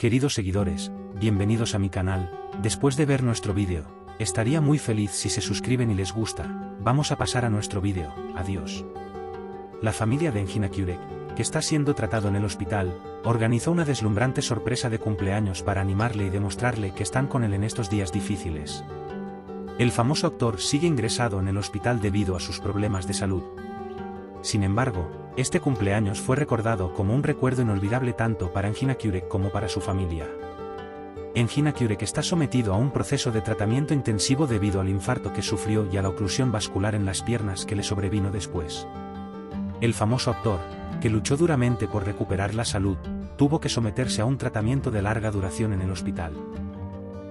Queridos seguidores, bienvenidos a mi canal, después de ver nuestro vídeo, estaría muy feliz si se suscriben y les gusta, vamos a pasar a nuestro vídeo, adiós. La familia de Engina Kurek, que está siendo tratado en el hospital, organizó una deslumbrante sorpresa de cumpleaños para animarle y demostrarle que están con él en estos días difíciles. El famoso actor sigue ingresado en el hospital debido a sus problemas de salud. Sin embargo, este cumpleaños fue recordado como un recuerdo inolvidable tanto para Engina Kurek como para su familia. Engina Kurek está sometido a un proceso de tratamiento intensivo debido al infarto que sufrió y a la oclusión vascular en las piernas que le sobrevino después. El famoso actor, que luchó duramente por recuperar la salud, tuvo que someterse a un tratamiento de larga duración en el hospital.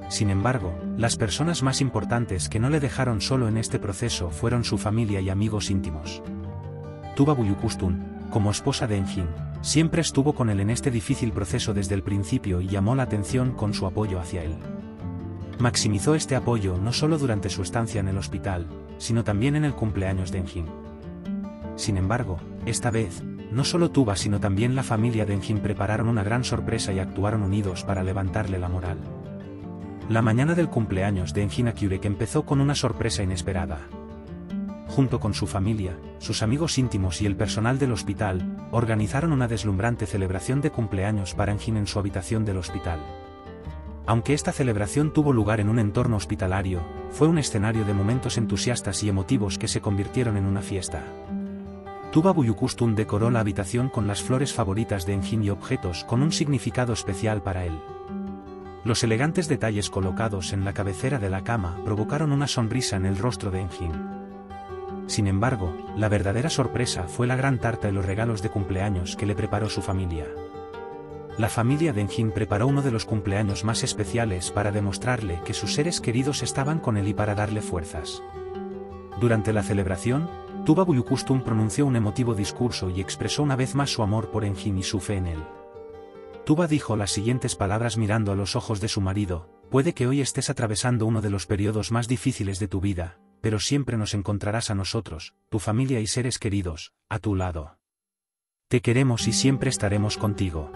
Sin embargo, las personas más importantes que no le dejaron solo en este proceso fueron su familia y amigos íntimos. Tuba Buyukustun, como esposa de Enjin, siempre estuvo con él en este difícil proceso desde el principio y llamó la atención con su apoyo hacia él. Maximizó este apoyo no solo durante su estancia en el hospital, sino también en el cumpleaños de Enjin. Sin embargo, esta vez, no solo Tuba sino también la familia de Enjin prepararon una gran sorpresa y actuaron unidos para levantarle la moral. La mañana del cumpleaños de Enjin Akurek empezó con una sorpresa inesperada junto con su familia, sus amigos íntimos y el personal del hospital, organizaron una deslumbrante celebración de cumpleaños para Engin en su habitación del hospital. Aunque esta celebración tuvo lugar en un entorno hospitalario, fue un escenario de momentos entusiastas y emotivos que se convirtieron en una fiesta. Tuba Buyukustun decoró la habitación con las flores favoritas de Engin y objetos con un significado especial para él. Los elegantes detalles colocados en la cabecera de la cama provocaron una sonrisa en el rostro de Engin. Sin embargo, la verdadera sorpresa fue la gran tarta y los regalos de cumpleaños que le preparó su familia. La familia de Enjin preparó uno de los cumpleaños más especiales para demostrarle que sus seres queridos estaban con él y para darle fuerzas. Durante la celebración, Tuba Buyukustun pronunció un emotivo discurso y expresó una vez más su amor por Enjin y su fe en él. Tuba dijo las siguientes palabras mirando a los ojos de su marido, puede que hoy estés atravesando uno de los periodos más difíciles de tu vida, pero siempre nos encontrarás a nosotros, tu familia y seres queridos, a tu lado. Te queremos y siempre estaremos contigo.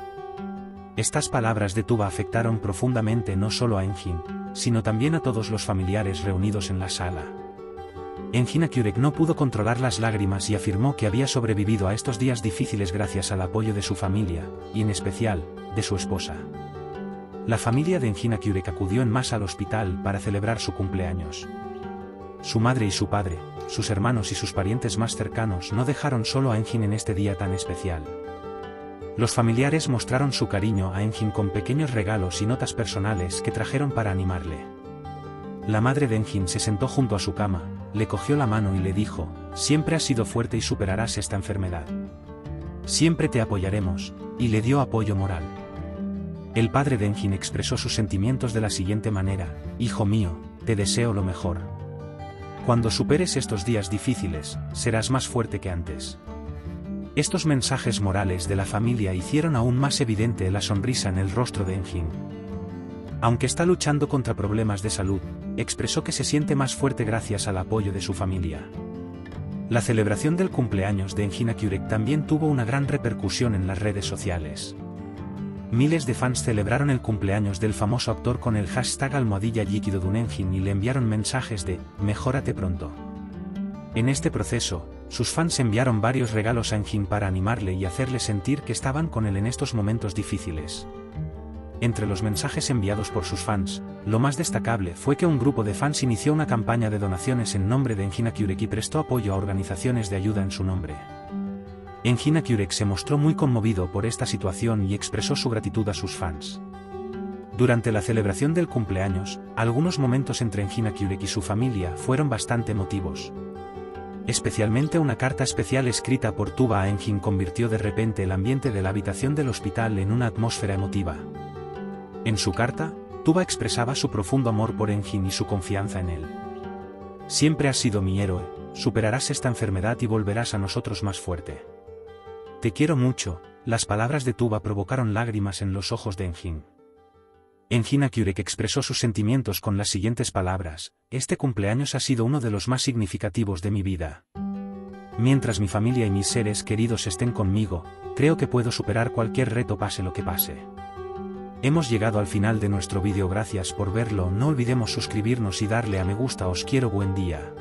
Estas palabras de Tuba afectaron profundamente no solo a Engin, sino también a todos los familiares reunidos en la sala. Engin Akurek no pudo controlar las lágrimas y afirmó que había sobrevivido a estos días difíciles gracias al apoyo de su familia, y en especial, de su esposa. La familia de Engin Akurek acudió en masa al hospital para celebrar su cumpleaños. Su madre y su padre, sus hermanos y sus parientes más cercanos no dejaron solo a Engin en este día tan especial. Los familiares mostraron su cariño a Engin con pequeños regalos y notas personales que trajeron para animarle. La madre de Engin se sentó junto a su cama, le cogió la mano y le dijo, siempre has sido fuerte y superarás esta enfermedad. Siempre te apoyaremos, y le dio apoyo moral. El padre de Engin expresó sus sentimientos de la siguiente manera, Hijo mío, te deseo lo mejor. Cuando superes estos días difíciles, serás más fuerte que antes. Estos mensajes morales de la familia hicieron aún más evidente la sonrisa en el rostro de Engin. Aunque está luchando contra problemas de salud, expresó que se siente más fuerte gracias al apoyo de su familia. La celebración del cumpleaños de Engin Akurek también tuvo una gran repercusión en las redes sociales. Miles de fans celebraron el cumpleaños del famoso actor con el hashtag almohadilla líquido Dunenjin y le enviaron mensajes de, mejórate pronto. En este proceso, sus fans enviaron varios regalos a Enjin para animarle y hacerle sentir que estaban con él en estos momentos difíciles. Entre los mensajes enviados por sus fans, lo más destacable fue que un grupo de fans inició una campaña de donaciones en nombre de Enjin Akurek y prestó apoyo a organizaciones de ayuda en su nombre. Engina Kurek se mostró muy conmovido por esta situación y expresó su gratitud a sus fans. Durante la celebración del cumpleaños, algunos momentos entre Engina Kurek y su familia fueron bastante emotivos. Especialmente una carta especial escrita por Tuba a Engin convirtió de repente el ambiente de la habitación del hospital en una atmósfera emotiva. En su carta, Tuba expresaba su profundo amor por Engin y su confianza en él. Siempre has sido mi héroe, superarás esta enfermedad y volverás a nosotros más fuerte. Te quiero mucho, las palabras de Tuba provocaron lágrimas en los ojos de Engin. Engin Akurek expresó sus sentimientos con las siguientes palabras, este cumpleaños ha sido uno de los más significativos de mi vida. Mientras mi familia y mis seres queridos estén conmigo, creo que puedo superar cualquier reto pase lo que pase. Hemos llegado al final de nuestro vídeo gracias por verlo no olvidemos suscribirnos y darle a me gusta os quiero buen día.